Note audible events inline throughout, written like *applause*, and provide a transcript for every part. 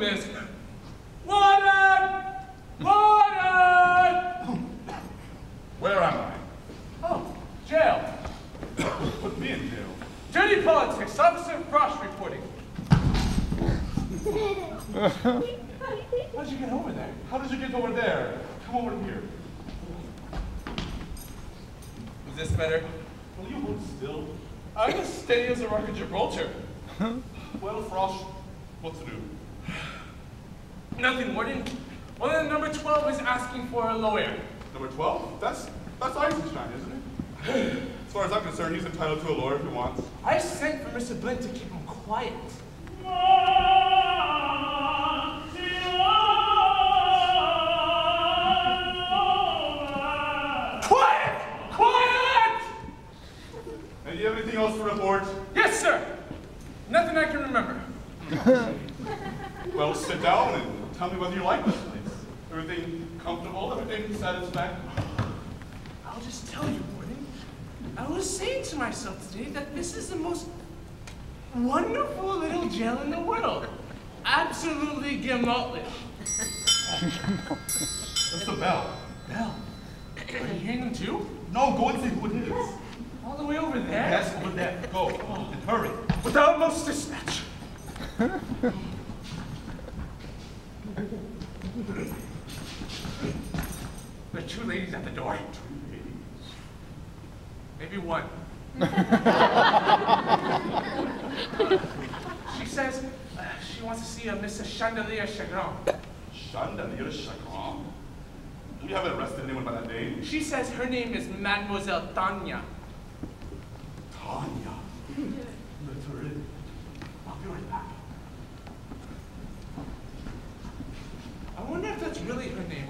where the rest of him is. Warden! Warden! Where am I? Oh, jail. Put me in jail. Dirty politics. Officer Frosh reporting. How did you get over there? How did you get over there? Come over here. Is this better? Will you hold still? I'm as steady as a rock of Gibraltar. Well, Frosh, what to do? Nothing, Warden. Well, then number 12 is asking for a lawyer. Number 12? That's, that's Eisenstein, isn't it? *sighs* As far as I'm concerned, he's entitled to a lawyer if he wants. I sent for Mr. Blind to keep him quiet. Quiet! Quiet! And do you have anything else to report? Yes, sir. Nothing I can remember. *laughs* Well, sit down and tell me whether you like this place. Everything comfortable? Everything satisfactory? I'll just tell you, Warden. I was saying to myself today that this is the most wonderful little jail in the world. Absolutely gemütlich. That's the bell. Bell, are you hearing them too? No, go and see who it is. All the way over there? Yes, over there. Go. Oh. And hurry. Without utmost dispatch. *laughs* there are two ladies at the door. Maybe one. she says uh, she wants to see a Mrs. Chandelier Chagrin. Chandelier Chagrin. You haven't arrested anyone by that name? She says her name is Mademoiselle Tanya. Tanya. In. I'll be right back. I wonder if that's really her name or merely a pomme de terre. I wonder what all those bars are in the window. Just to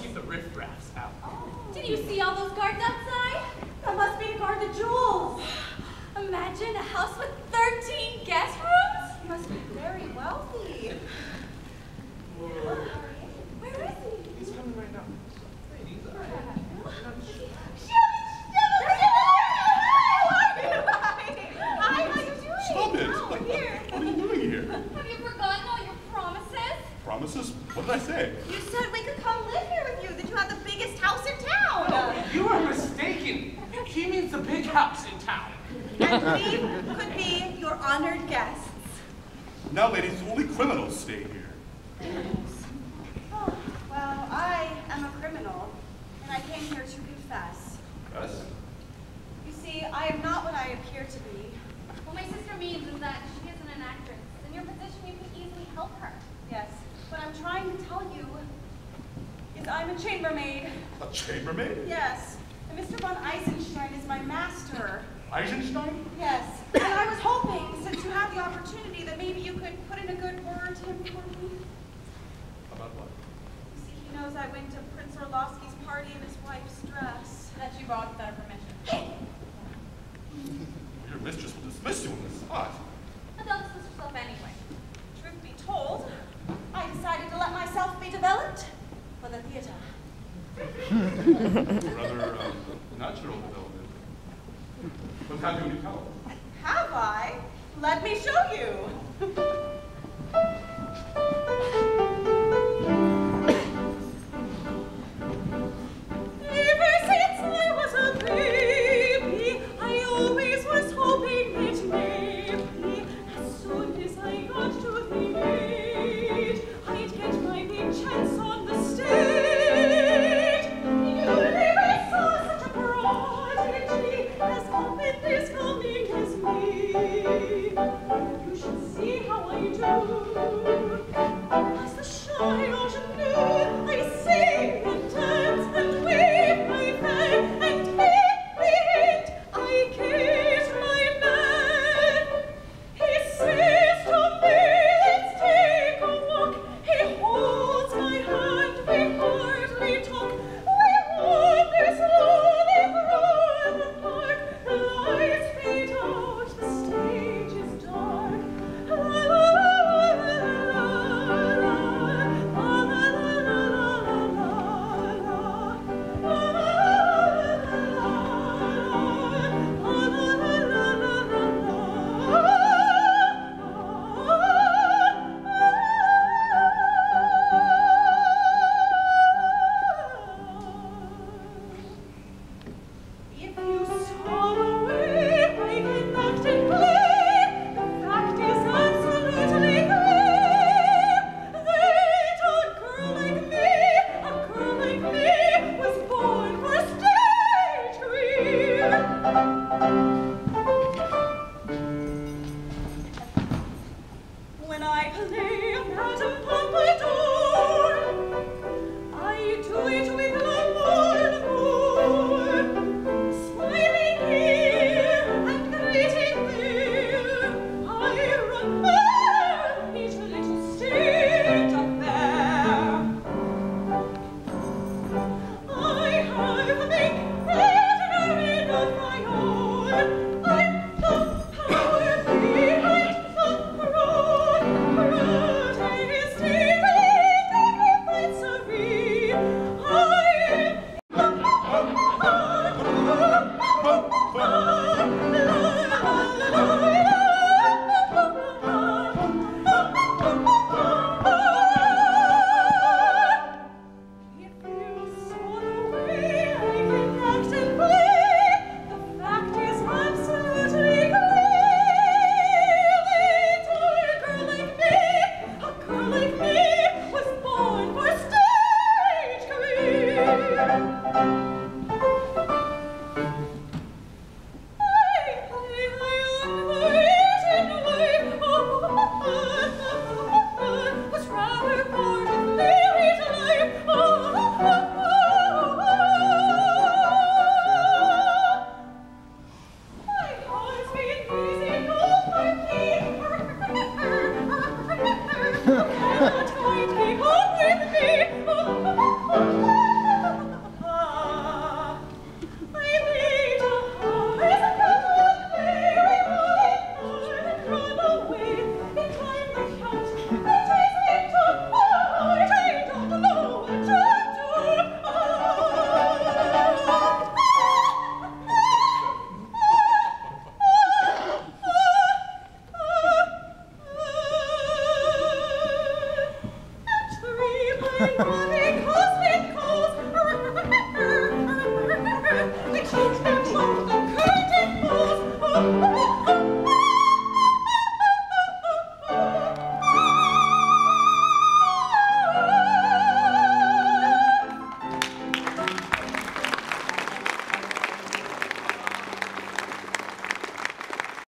keep the riffraffs out. Oh. Did you see all those guards outside? That must be to guard the jewels. Imagine a house with And we could be your honored guests. Now, ladies, only criminals stay here. Oh, well, I am a criminal, and I came here to confess. Yes? You see, I am not what I appear to be. What my sister means is that she isn't an actress. In your position, you can easily help her. Yes. What I'm trying to tell you is I'm a chambermaid. A chambermaid? Yes. And Mr. von Eisenstein is my master. Eisenstein? Yes. And I was hoping, since you had the opportunity, that maybe you could put in a good word to him for me. About what? You see, he knows I went to Prince Orlofsky's party in his wife's dress. That you brought without permission. *gasps* Your mistress will dismiss you on the spot. don't see dismiss herself anyway. Truth be told, I decided to let myself be developed for the theater. *laughs* Rather um, natural development. But you? Have I? Let me show you. *laughs* I'm not a present Oh,